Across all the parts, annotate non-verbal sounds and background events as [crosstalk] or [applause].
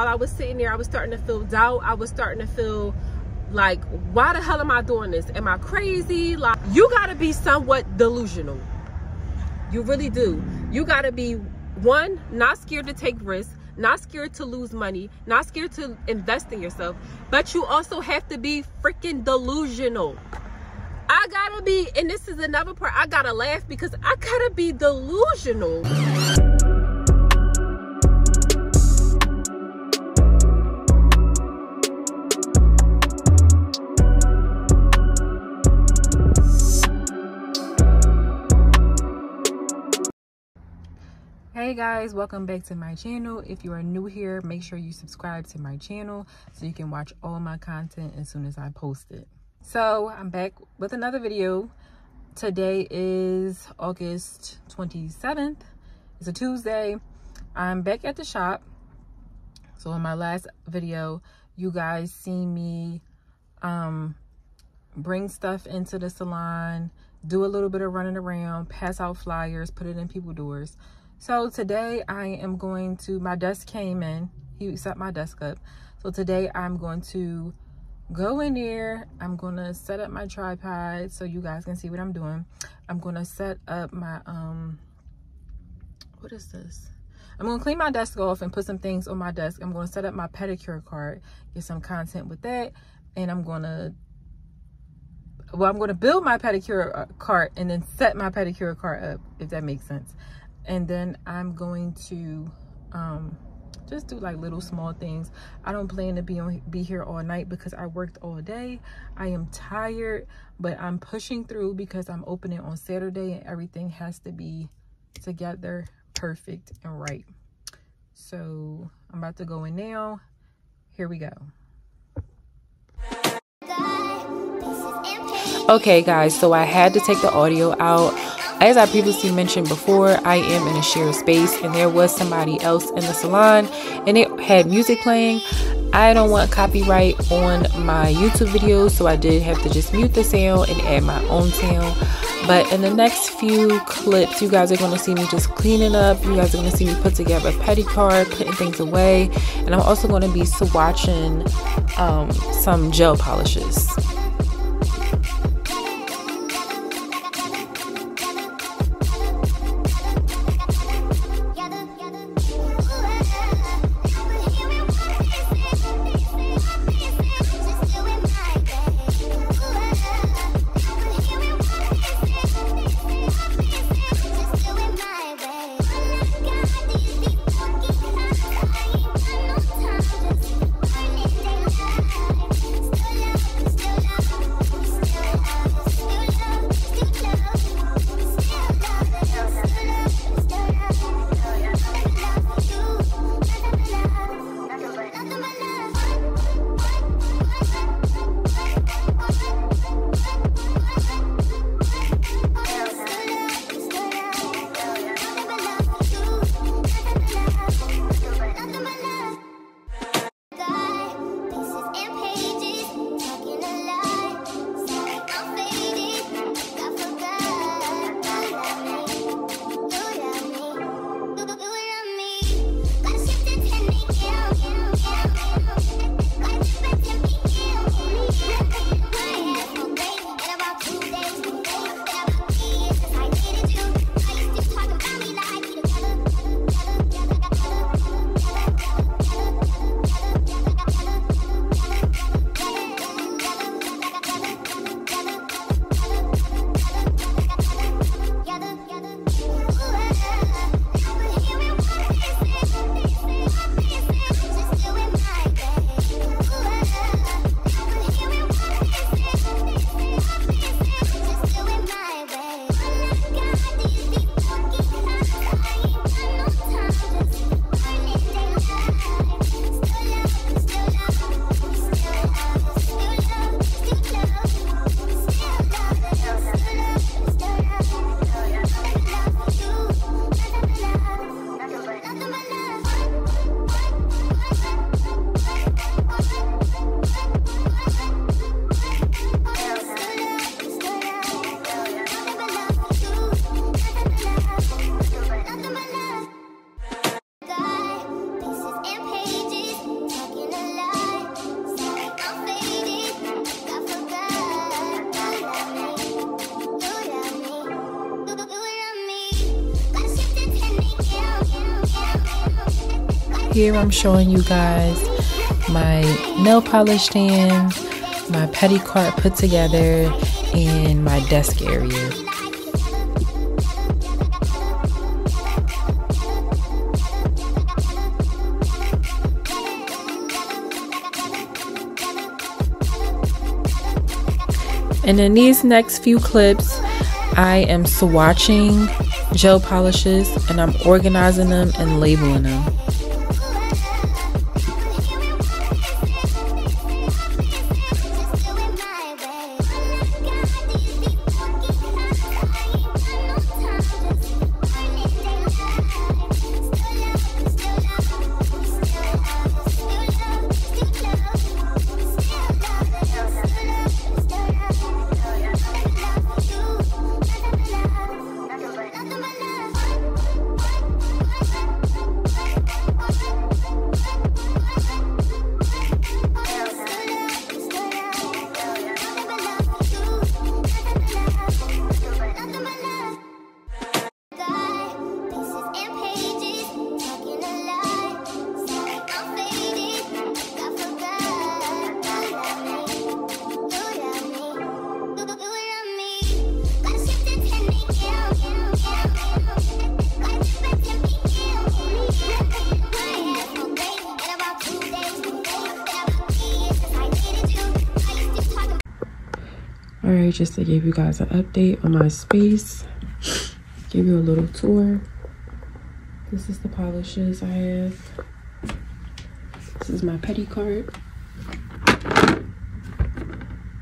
While I was sitting there, I was starting to feel doubt. I was starting to feel like, why the hell am I doing this? Am I crazy? Like, you gotta be somewhat delusional. You really do. You gotta be one, not scared to take risks, not scared to lose money, not scared to invest in yourself, but you also have to be freaking delusional. I gotta be, and this is another part, I gotta laugh because I gotta be delusional. Hey guys welcome back to my channel. If you are new here make sure you subscribe to my channel so you can watch all my content as soon as i post it. So i'm back with another video. Today is august 27th it's a tuesday. I'm back at the shop. So in my last video you guys see me um bring stuff into the salon do a little bit of running around pass out flyers put it in people doors so today I am going to, my desk came in, he set my desk up. So today I'm going to go in there. I'm going to set up my tripod so you guys can see what I'm doing. I'm going to set up my, um, what is this? I'm going to clean my desk off and put some things on my desk. I'm going to set up my pedicure cart, get some content with that. And I'm going to well, I'm going to build my pedicure uh, cart and then set my pedicure cart up, if that makes sense and then I'm going to um, just do like little small things. I don't plan to be on be here all night because I worked all day. I am tired, but I'm pushing through because I'm opening on Saturday and everything has to be together, perfect and right. So I'm about to go in now. Here we go. Okay guys, so I had to take the audio out as I previously mentioned before, I am in a shared space and there was somebody else in the salon and it had music playing. I don't want copyright on my YouTube videos, so I did have to just mute the sound and add my own sound. But in the next few clips, you guys are going to see me just cleaning up. You guys are going to see me put together a petty card, putting things away. And I'm also going to be swatching um, some gel polishes. Here I'm showing you guys my nail polish stand, my petty cart put together, and my desk area. And in these next few clips, I am swatching gel polishes and I'm organizing them and labeling them. All right just to give you guys an update on my space. Give you a little tour. This is the polishes i have. This is my petty cart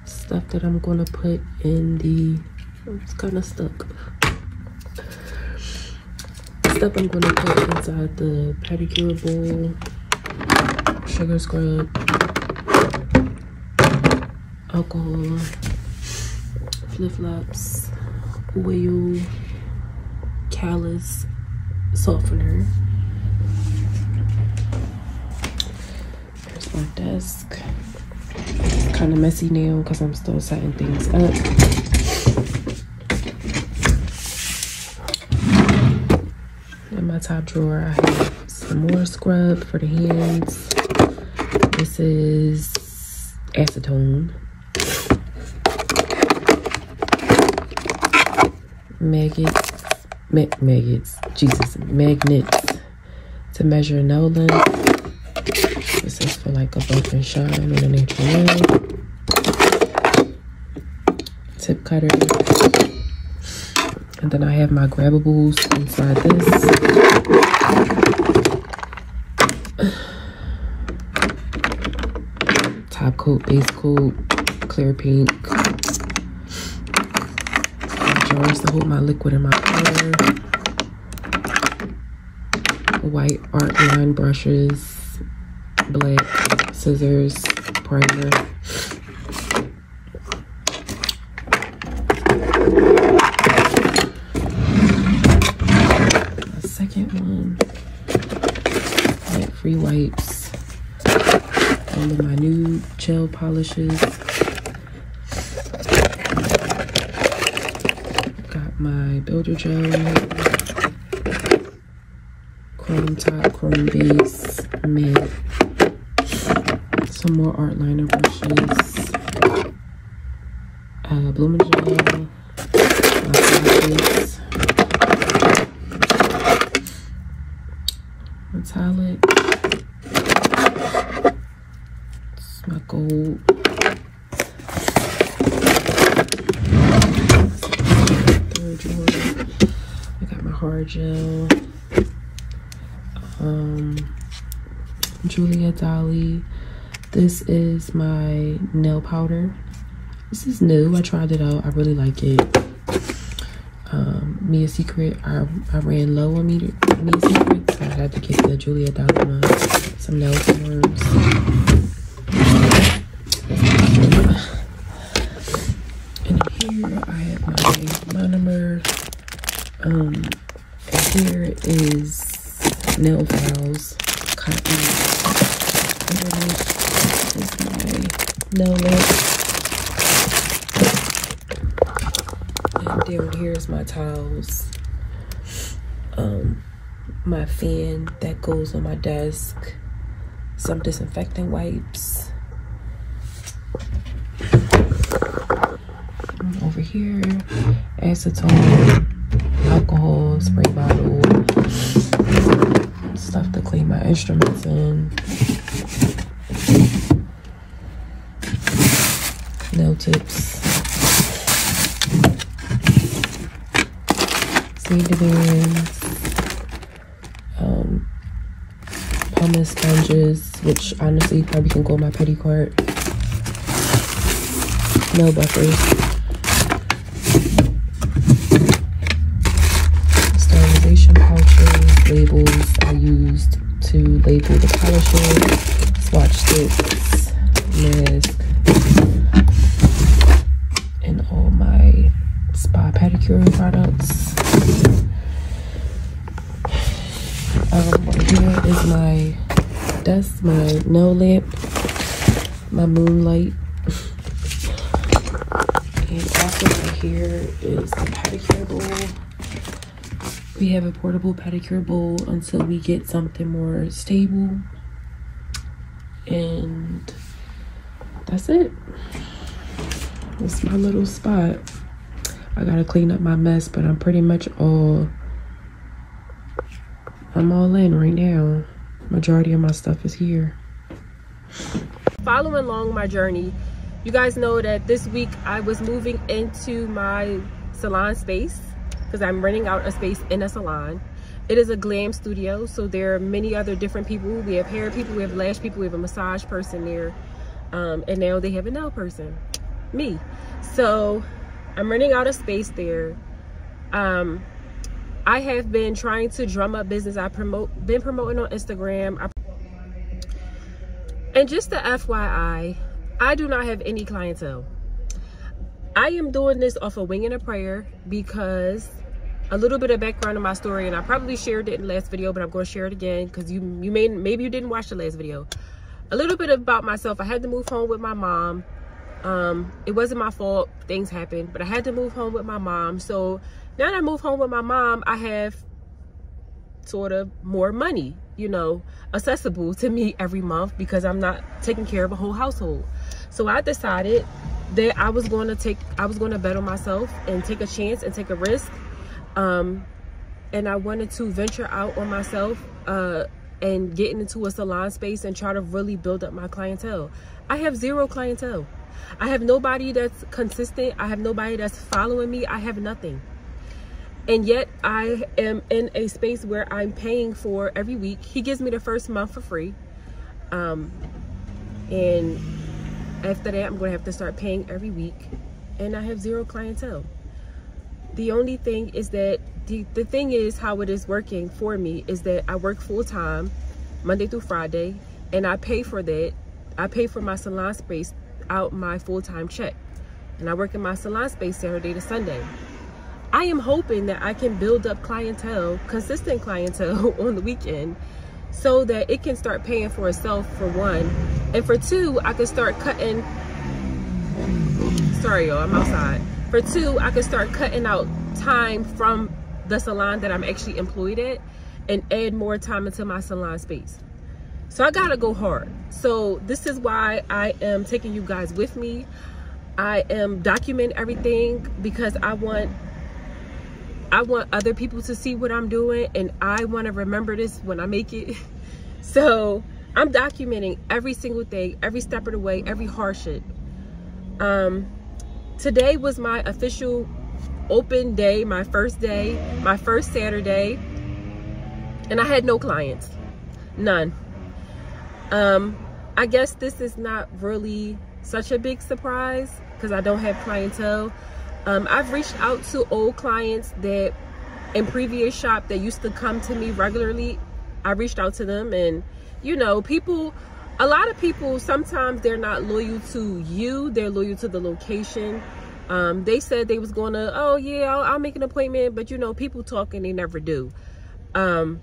stuff that i'm gonna put in the oh, it's kind of stuck. Stuff i'm gonna put inside the pedicure bowl sugar scrub alcohol flip-flops oil callus softener. There's my desk. Kind of messy now because i'm still setting things up. In my top drawer i have some more scrub for the hands. This is acetone maggots, ma maggots, Jesus, magnets to measure length. This is for like a buff and shine underneath the nail. Tip cutter. And then I have my grabbables inside this. Top coat, base coat, clear pink, hold my liquid in my hair. White art line brushes, black scissors, primer. The second one, white free wipes. All of my new gel polishes. Chrome top, chrome base, some more art liner brushes, uh, blooming gel, metallic, it's my gold hard gel. Um, Julia Dolly. This is my nail powder. This is new. I tried it out. I really like it. Um, Mia Secret. I, I ran low on Mia, Secret, so I had to get the Julia Dolly. Some nail forms. And here I have my monomer. Um, here is nail files, cotton. Underneath is my nail list. And down here is my towels. Um, my fan that goes on my desk, some disinfectant wipes. Over here, acetone, instruments in. Nail tips. Sanded bands. Um, pumice sponges, which honestly probably can go in my petty cart. Nail buffers. I used to label the polisher, swatch sticks, mask, and all my spa pedicure products. Um, here is my desk, my nail lamp, my moonlight. and also right here is the pedicure bowl we have a portable pedicure bowl until we get something more stable. And that's it. It's my little spot. I gotta clean up my mess but i'm pretty much all i'm all in right now. Majority of my stuff is here. Following along my journey you guys know that this week i was moving into my salon space because I'm renting out a space in a salon. It is a glam studio, so there are many other different people. We have hair people, we have lash people, we have a massage person there, um, and now they have a nail person, me. So I'm renting out a space there. Um, I have been trying to drum up business. I promote, been promoting on Instagram. I, and just the FYI, I do not have any clientele. I am doing this off a of wing and a prayer because a little bit of background on my story and I probably shared it in the last video but I'm going to share it again because you you may maybe you didn't watch the last video. A little bit about myself. I had to move home with my mom. Um it wasn't my fault. Things happened but I had to move home with my mom. So now that I move home with my mom I have sort of more money you know accessible to me every month because I'm not taking care of a whole household. So I decided that I was going to take I was going to bet on myself and take a chance and take a risk um, and I wanted to venture out on myself uh, and getting into a salon space and try to really build up my clientele. I have zero clientele. I have nobody that's consistent. I have nobody that's following me. I have nothing. And yet I am in a space where I'm paying for every week. He gives me the first month for free. Um, and after that, I'm going to have to start paying every week. And I have zero clientele. The only thing is that the, the thing is how it is working for me is that I work full time Monday through Friday and I pay for that. I pay for my salon space out my full-time check. And I work in my salon space Saturday to Sunday. I am hoping that I can build up clientele, consistent clientele [laughs] on the weekend so that it can start paying for itself for one. And for two, I can start cutting, sorry y'all, I'm outside. For two, I could start cutting out time from the salon that I'm actually employed at and add more time into my salon space. So I gotta go hard. So this is why I am taking you guys with me. I am documenting everything because I want I want other people to see what I'm doing and I want to remember this when I make it. [laughs] So I'm documenting every single thing, every step of the way, every hardship. Um, today was my official open day, my first day, my first Saturday, and I had no clients, none. Um, I guess this is not really such a big surprise because I don't have clientele. Um, I've reached out to old clients that in previous shop that used to come to me regularly. I reached out to them and you know, people a lot of people sometimes they're not loyal to you they're loyal to the location. Um, they said they was gonna oh yeah I'll, I'll, make an appointment but you know people talk and they never do. Um,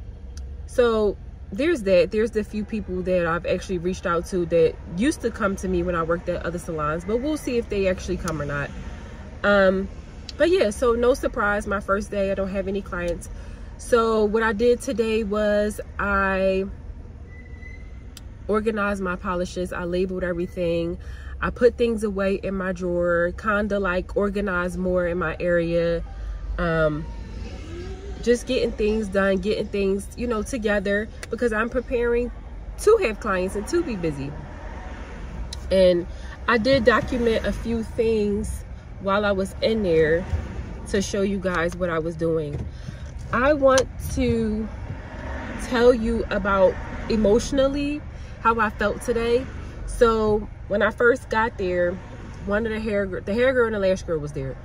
so there's that there's the few people that I've actually reached out to that used to come to me when I worked at other salons but we'll see if they actually come or not. Um, but yeah so no surprise my first day I don't have any clients. So what I did today was I organized my polishes. I labeled everything. I put things away in my drawer, kind of like organized more in my area. Um, just getting things done, getting things, you know, together because I'm preparing to have clients and to be busy. And I did document a few things while I was in there to show you guys what I was doing. I want to tell you about emotionally how I felt today. So when I first got there, one of the hair the hair girl and the lash girl was there.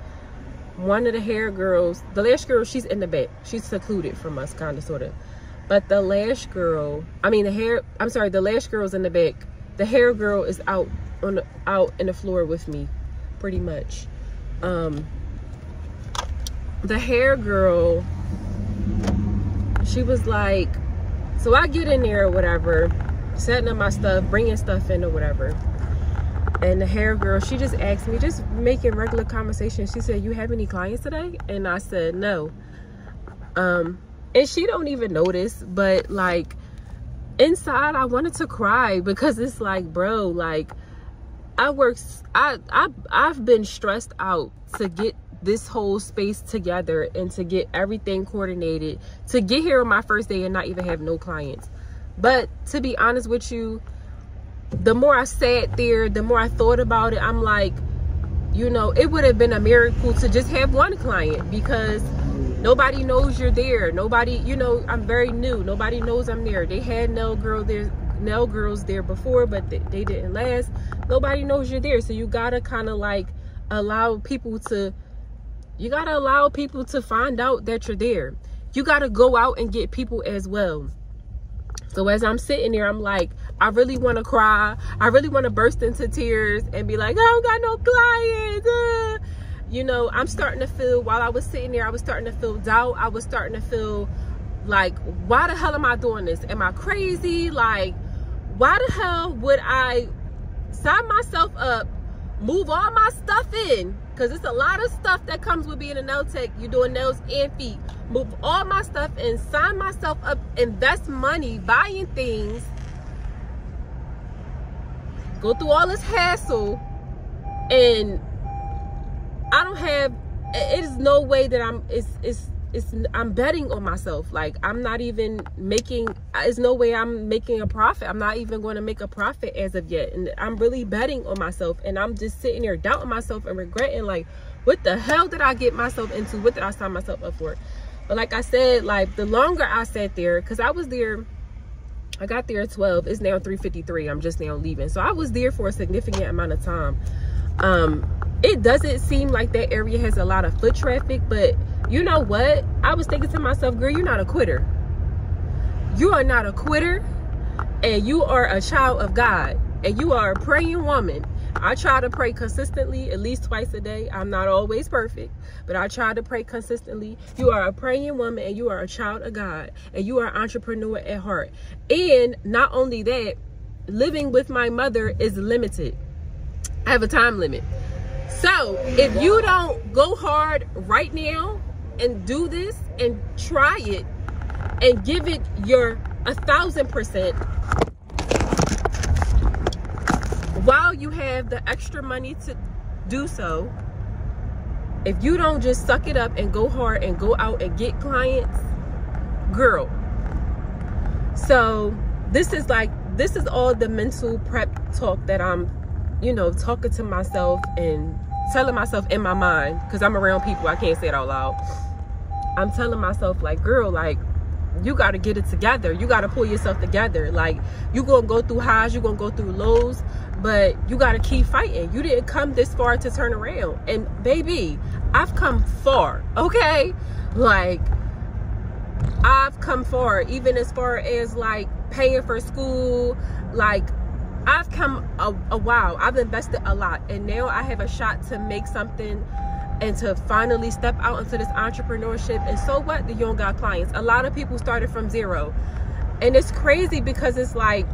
One of the hair girls, the lash girl, she's in the back. She's secluded from us, kind of, sort of. But the lash girl, I mean the hair, I'm sorry, the lash girl's in the back. The hair girl is out on the, out in the floor with me, pretty much. Um, the hair girl, she was like, so I get in there or whatever, setting up my stuff, bringing stuff in or whatever. And the hair girl, she just asked me, just making regular conversation. She said, you have any clients today? And I said, no. Um, and she don't even notice, but like inside I wanted to cry because it's like, bro, like I work, I, I, I've been stressed out to get this whole space together and to get everything coordinated to get here on my first day and not even have no clients but to be honest with you the more i sat there the more i thought about it i'm like you know it would have been a miracle to just have one client because nobody knows you're there. Nobody you know i'm very new. Nobody knows i'm there. They had nail girl there nail girls there before but they, they didn't last. Nobody knows you're there. So you gotta kind of like allow people to you got to allow people to find out that you're there. You got to go out and get people as well. So as I'm sitting there, I'm like, I really want to cry. I really want to burst into tears and be like, I don't got no clients. Uh. You know, I'm starting to feel, while I was sitting there, I was starting to feel doubt. I was starting to feel like, why the hell am I doing this? Am I crazy? Like, why the hell would I sign myself up, move all my stuff in, because it's a lot of stuff that comes with being a nail tech. You're doing nails and feet. Move all my stuff and sign myself up, invest money, buying things, go through all this hassle, and I don't have. It is no way that I'm. It's it's it's I'm betting on myself. Like I'm not even making there's no way I'm making a profit. I'm not even going to make a profit as of yet. And I'm really betting on myself and I'm just sitting there doubting myself and regretting like what the hell did I get myself into? What did I sign myself up for? But like I said, like the longer I sat there cuz I was there I got there at 12. It's now 3:53. I'm just now leaving. So I was there for a significant amount of time. Um it doesn't seem like that area has a lot of foot traffic, but you know what? I was thinking to myself, girl, you're not a quitter. You are not a quitter, and you are a child of God, and you are a praying woman. I try to pray consistently, at least twice a day. I'm not always perfect, but I try to pray consistently. You are a praying woman, and you are a child of God, and you are an entrepreneur at heart. And not only that, living with my mother is limited. I have a time limit. So if you don't go hard right now, and do this and try it and give it your a thousand percent while you have the extra money to do so if you don't just suck it up and go hard and go out and get clients girl. So this is like this is all the mental prep talk that i'm you know talking to myself and telling myself in my mind because i'm around people i can't say it out loud I'm telling myself like, girl, like you got to get it together. You got to pull yourself together. Like you going to go through highs, you going to go through lows, but you got to keep fighting. You didn't come this far to turn around. And baby, I've come far, okay? Like I've come far even as far as like paying for school, like I've come a, a while. I've invested a lot and now I have a shot to make something and to finally step out into this entrepreneurship. And so what? The young got clients. A lot of people started from zero. And it's crazy because it's like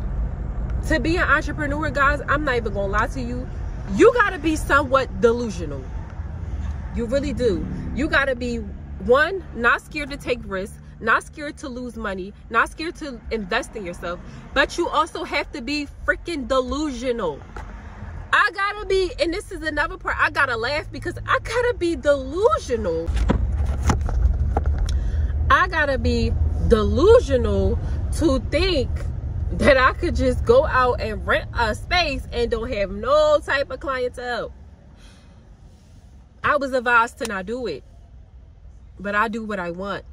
to be an entrepreneur, guys, I'm not even gonna lie to you. You gotta be somewhat delusional. You really do. You gotta be one, not scared to take risks, not scared to lose money, not scared to invest in yourself, but you also have to be freaking delusional. I gotta be, and this is another part, I gotta laugh because I gotta be delusional. I gotta be delusional to think that I could just go out and rent a space and don't have no type of clientele. I was advised to not do it, but I do what I want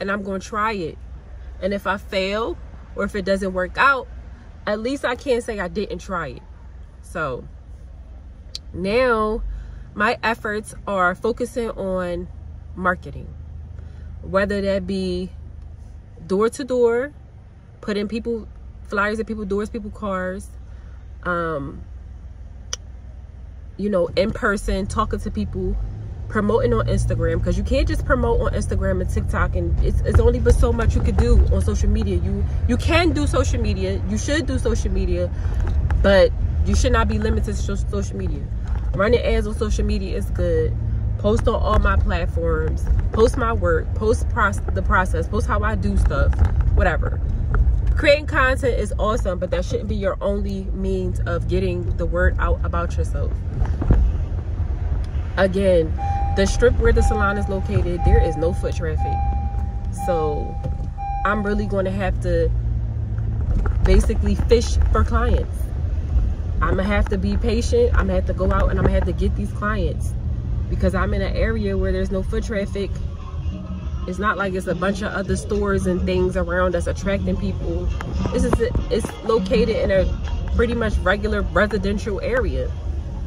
and I'm going to try it. And if I fail or if it doesn't work out, at least I can't say I didn't try it. So now my efforts are focusing on marketing, whether that be door to door, putting people flyers at people doors, people cars, um, you know, in person, talking to people, promoting on Instagram because you can't just promote on Instagram and TikTok and it's, it's only but so much you can do on social media. You you can do social media, you should do social media, but you should not be limited to social media. Running ads on social media is good. Post on all my platforms. Post my work. Post proce the process. Post how I do stuff. Whatever. Creating content is awesome, but that shouldn't be your only means of getting the word out about yourself. Again, the strip where the salon is located, there is no foot traffic. So I'm really going to have to basically fish for clients. I'm gonna have to be patient. I'm gonna have to go out and I'm gonna have to get these clients because I'm in an area where there's no foot traffic. It's not like it's a bunch of other stores and things around us attracting people. This is it's located in a pretty much regular residential area.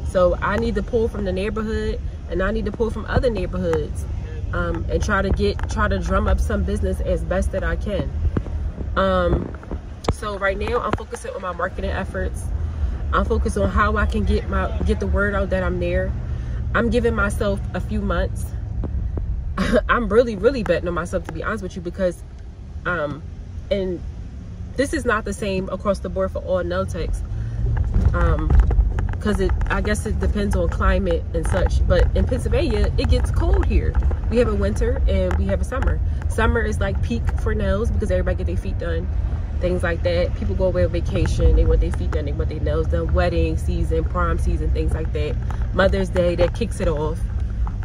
So I need to pull from the neighborhood and I need to pull from other neighborhoods um, and try to get try to drum up some business as best that I can. Um, so right now I'm focusing on my marketing efforts. I'm focused on how I can get my get the word out that I'm there. I'm giving myself a few months. [laughs] I'm really really betting on myself to be honest with you because um and this is not the same across the board for all techs. Um because it I guess it depends on climate and such. But in Pennsylvania, it gets cold here. We have a winter and we have a summer. Summer is like peak for nails because everybody get their feet done, things like that. People go away on vacation, they want their feet done, they want their nails done. Wedding season, prom season, things like that. Mother's Day that kicks it off,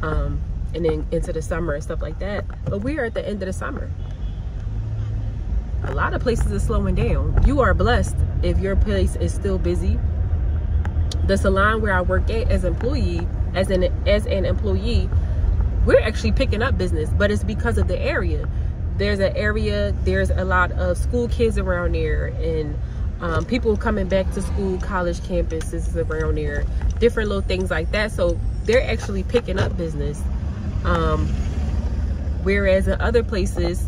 um, and then into the summer and stuff like that. But we are at the end of the summer. A lot of places are slowing down. You are blessed if your place is still busy the salon where I work at as employee, as an as an employee, we're actually picking up business, but it's because of the area. There's an area, there's a lot of school kids around there and um, people coming back to school, college campuses around there, different little things like that. So they're actually picking up business. Um, whereas in other places,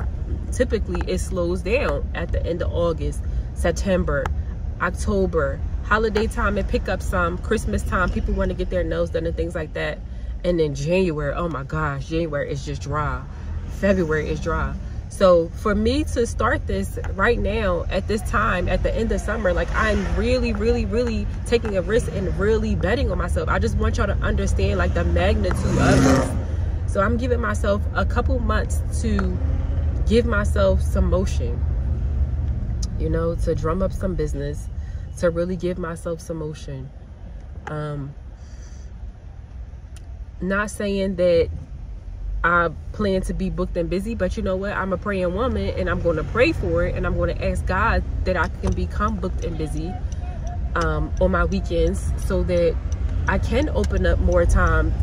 typically it slows down at the end of August, September, October, holiday time and pick up some christmas time. People want to get their nails done and things like that. And then january oh my gosh january is just dry. February is dry. So for me to start this right now at this time at the end of summer like i'm really really really taking a risk and really betting on myself. I just want y'all to understand like the magnitude of this. So i'm giving myself a couple months to give myself some motion you know to drum up some business to really give myself some motion. Um, not saying that I plan to be booked and busy, but you know what? I'm a praying woman and I'm going to pray for it and I'm going to ask God that I can become booked and busy um, on my weekends so that I can open up more time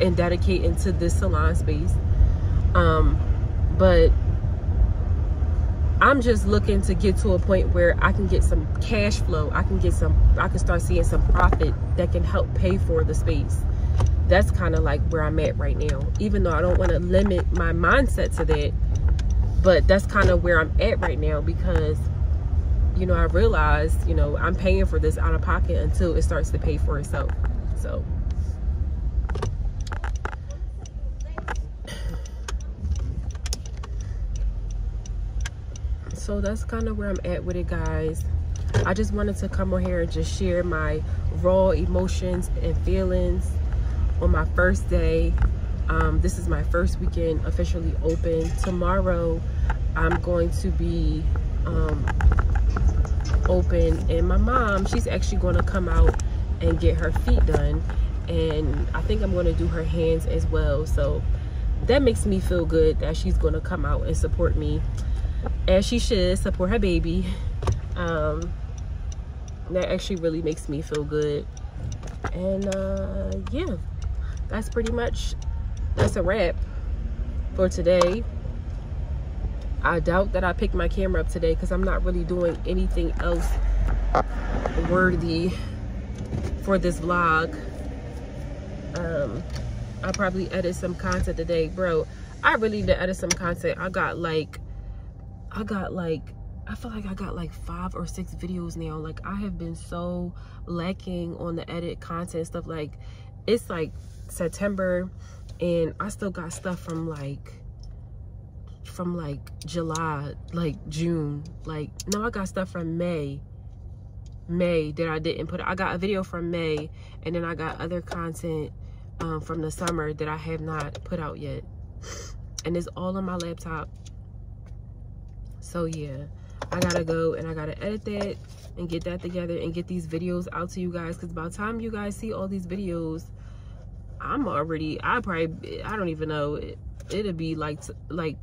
and dedicate into this salon space. Um, but I'm just looking to get to a point where I can get some cash flow. I can get some, I can start seeing some profit that can help pay for the space. That's kind of like where I'm at right now. Even though I don't want to limit my mindset to that, but that's kind of where I'm at right now because, you know, I realized, you know, I'm paying for this out of pocket until it starts to pay for itself. So so that's kind of where i'm at with it guys i just wanted to come on here and just share my raw emotions and feelings on my first day Um, this is my first weekend officially open. Tomorrow, I'm going to be um, open, and my mom, she's actually going to come out and get her feet done. And I think I'm going to do her hands as well. So that makes me feel good that she's going to come out and support me as she should support her baby. Um, that actually really makes me feel good. And uh, yeah that's pretty much that's a wrap for today. I doubt that I picked my camera up today because I'm not really doing anything else worthy for this vlog. Um I'll probably edit some content today. Bro I really need to edit some content. I got like I got like I feel like I got like five or six videos now. Like I have been so lacking on the edit content stuff. Like it's like September and I still got stuff from like from like July, like June. Like no, I got stuff from May. May that I didn't put. I got a video from May and then I got other content um, from the summer that I have not put out yet. And it's all on my laptop so yeah i gotta go and i gotta edit that and get that together and get these videos out to you guys because by the time you guys see all these videos i'm already i probably i don't even know. It, it'll be like like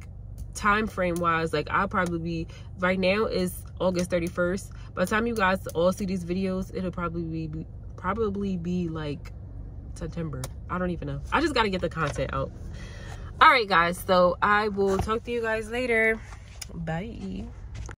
time frame wise like i'll probably be right now is august 31st by the time you guys all see these videos it'll probably be probably be like september. I don't even know. I just got to get the content out. All right guys so i will talk to you guys later Bye.